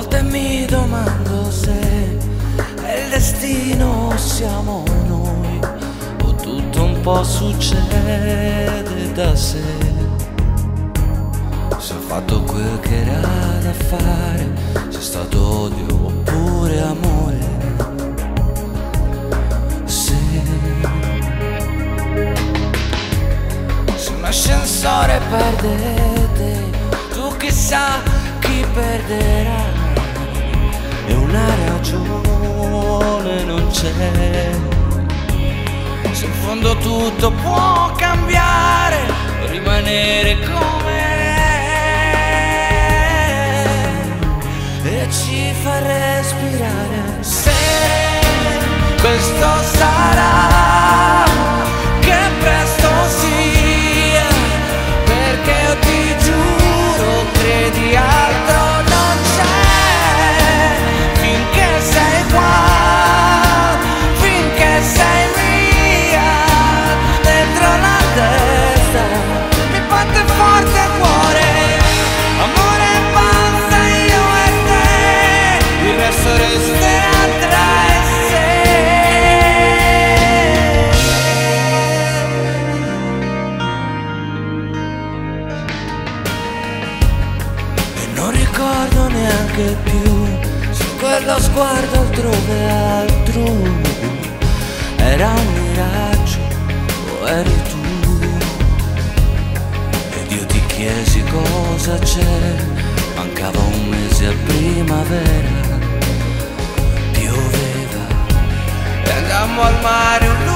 volte mi domando se è il destino siamo noi o tutto un po' succede da sé. Se ho fatto quel che era da fare, se è stato odio oppure amore. Se, se un ascensore perdete, tu chissà chi perderà c'è. Se in fondo tutto può cambiare rimanere come è e ci fa respirare. Se questo sarà neanche più se quello sguardo altrove altrove era un miraggio o eri tu. Ed io ti chiesi cosa c'è, mancava un mese a primavera, pioveva e andammo al mare un